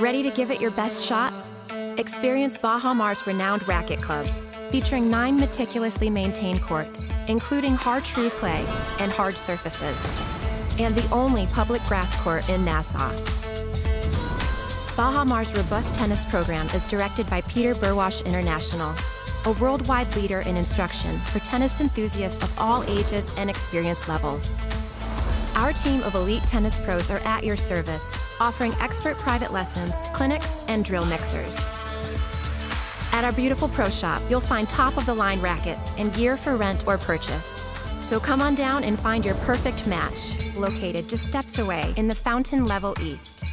Ready to give it your best shot? Experience Baha Mar's renowned Racquet Club, featuring nine meticulously maintained courts, including Har-Tru clay and hard surfaces, and the only public grass court in Nassau. Baha Mar's robust tennis program is directed by Peter Burwash International, a worldwide leader in instruction for tennis enthusiasts of all ages and experience levels. Our team of elite tennis pros are at your service, offering expert private lessons, clinics, and drill mixers. At our beautiful pro shop, you'll find top of the line rackets and gear for rent or purchase. So come on down and find your perfect match, located just steps away in the Fountain Level East.